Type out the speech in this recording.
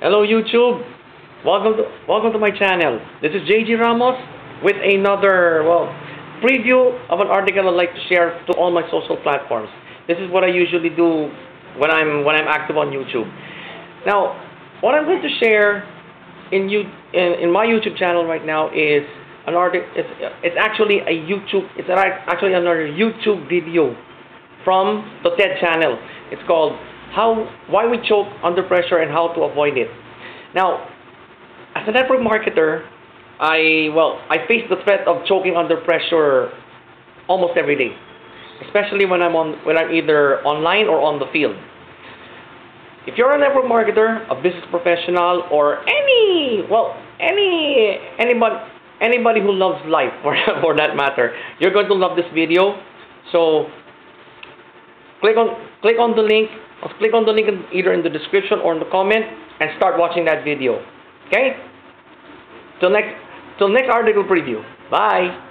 Hello YouTube. Welcome to welcome to my channel. This is JG Ramos with another well preview of an article I'd like to share to all my social platforms. This is what I usually do when I'm when I'm active on YouTube. Now, what I'm going to share in you in, in my YouTube channel right now is an article. It's, it's actually a YouTube. It's actually another YouTube video from the TED channel. It's called how why we choke under pressure and how to avoid it. Now, as a network marketer, I well I face the threat of choking under pressure almost every day, especially when I'm on when I'm either online or on the field. If you're a network marketer, a business professional, or any well any anybody anybody who loves life for for that matter, you're going to love this video. So click on click on the link click on the link in, either in the description or in the comment and start watching that video. Okay? Till next till next article preview. Bye